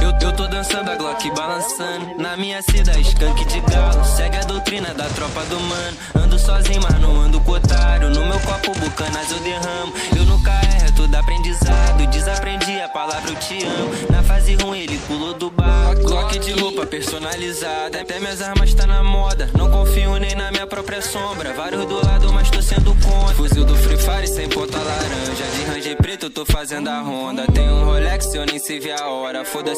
Eu, eu tô dançando a Glock balançando. Na minha seda, skunk de galo. Segue a doutrina da tropa do mano. Ando sozinho, mas não ando com otário. No meu copo bucanas eu derramo. Eu nunca erro, é tudo aprendizado. Desaprendi a palavra eu te amo. Na fase ruim ele pulou do barco. Glock de roupa personalizada. Até minhas armas tá na moda. Não confio nem na minha própria sombra. Vários do lado, mas tô sendo contra. Fuzil do Free Fire sem ponta laranja De preto tô fazendo a ronda. Tem um Rolex eu nem sei ver a hora. Foda-se